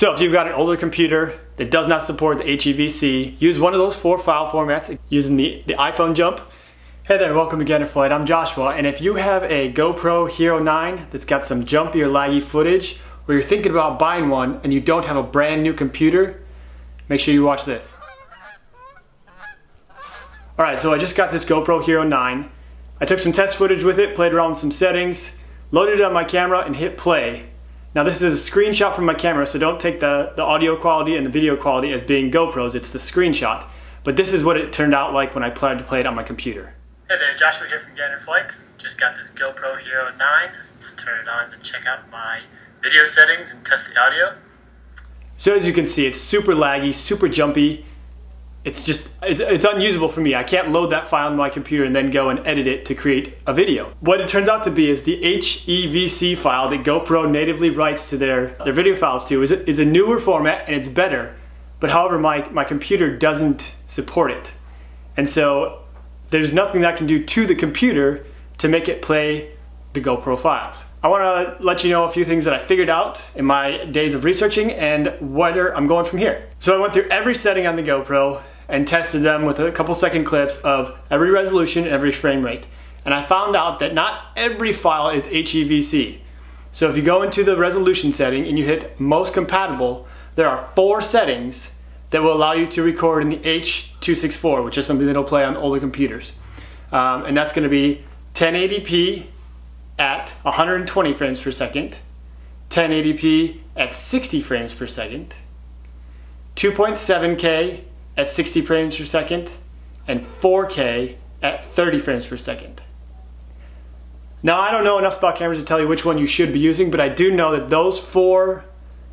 So if you've got an older computer that does not support the HEVC, use one of those four file formats using the, the iPhone jump. Hey there, welcome again to Flight. I'm Joshua, and if you have a GoPro Hero 9 that's got some jumpy or laggy footage, or you're thinking about buying one and you don't have a brand new computer, make sure you watch this. Alright, so I just got this GoPro Hero 9. I took some test footage with it, played around with some settings, loaded it on my camera, and hit play. Now this is a screenshot from my camera, so don't take the, the audio quality and the video quality as being GoPros, it's the screenshot. But this is what it turned out like when I tried to play it on my computer. Hey there, Joshua here from Gander Flight. Just got this GoPro Hero 9. Just turn it on to check out my video settings and test the audio. So as you can see, it's super laggy, super jumpy. It's just, it's, it's unusable for me. I can't load that file on my computer and then go and edit it to create a video. What it turns out to be is the HEVC file that GoPro natively writes to their, their video files to is a, is a newer format and it's better. But however, my, my computer doesn't support it. And so there's nothing that I can do to the computer to make it play the GoPro files. I want to let you know a few things that I figured out in my days of researching and where I'm going from here. So I went through every setting on the GoPro and tested them with a couple second clips of every resolution, every frame rate. And I found out that not every file is HEVC. So if you go into the resolution setting and you hit most compatible, there are four settings that will allow you to record in the H.264, which is something that'll play on older computers. Um, and that's gonna be 1080p at 120 frames per second, 1080p at 60 frames per second, 2.7K at 60 frames per second, and 4K at 30 frames per second. Now I don't know enough about cameras to tell you which one you should be using, but I do know that those four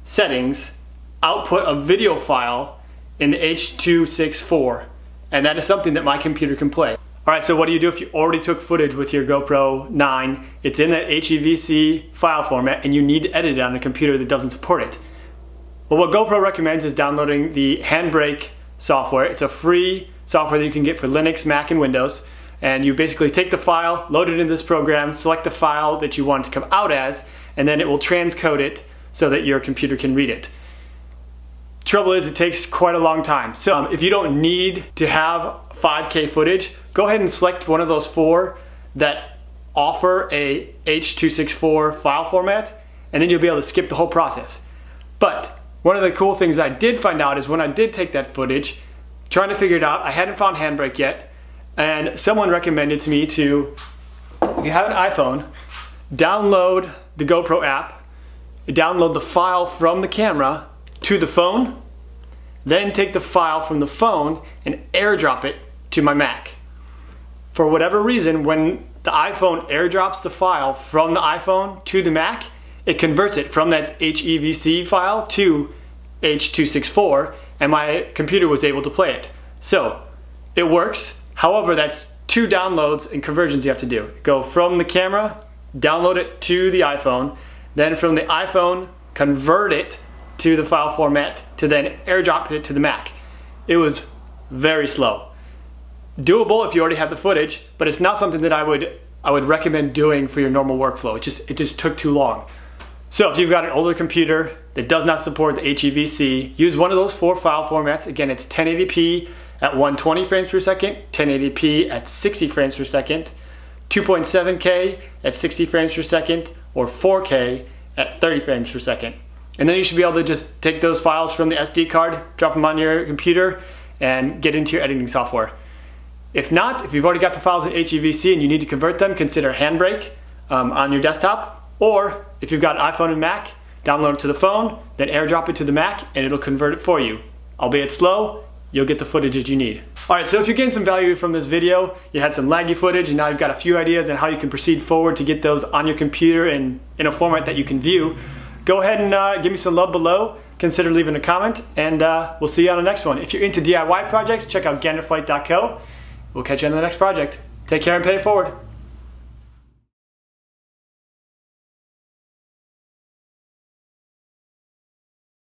settings output a video file in the H.264, and that is something that my computer can play. All right, so what do you do if you already took footage with your GoPro 9? It's in that HEVC file format and you need to edit it on a computer that doesn't support it. Well, what GoPro recommends is downloading the Handbrake software. It's a free software that you can get for Linux, Mac, and Windows. And you basically take the file, load it into this program, select the file that you want to come out as, and then it will transcode it so that your computer can read it. Trouble is, it takes quite a long time. So um, if you don't need to have 5K footage, go ahead and select one of those four that offer a H.264 file format, and then you'll be able to skip the whole process. But one of the cool things I did find out is when I did take that footage, trying to figure it out, I hadn't found Handbrake yet, and someone recommended to me to, if you have an iPhone, download the GoPro app, download the file from the camera to the phone, then take the file from the phone and airdrop it to my Mac. For whatever reason, when the iPhone airdrops the file from the iPhone to the Mac, it converts it from that HEVC file to H.264 and my computer was able to play it. So it works. However, that's two downloads and conversions you have to do. Go from the camera, download it to the iPhone, then from the iPhone, convert it to the file format to then airdrop it to the Mac. It was very slow. Doable if you already have the footage, but it's not something that I would I would recommend doing for your normal workflow. It just it just took too long. So if you've got an older computer that does not support the HEVC, use one of those four file formats. Again, it's 1080p at 120 frames per second, 1080p at 60 frames per second, 2.7K at 60 frames per second, or 4K at 30 frames per second. And then you should be able to just take those files from the SD card, drop them on your computer, and get into your editing software. If not, if you've already got the files in HEVC and you need to convert them, consider Handbrake um, on your desktop. Or if you've got an iPhone and Mac, download it to the phone, then airdrop it to the Mac, and it'll convert it for you. Albeit slow, you'll get the footage that you need. All right, so if you gained some value from this video, you had some laggy footage, and now you've got a few ideas on how you can proceed forward to get those on your computer and in a format that you can view, go ahead and uh, give me some love below. Consider leaving a comment, and uh, we'll see you on the next one. If you're into DIY projects, check out ganderflight.co. We'll catch you on the next project. Take care and pay it forward.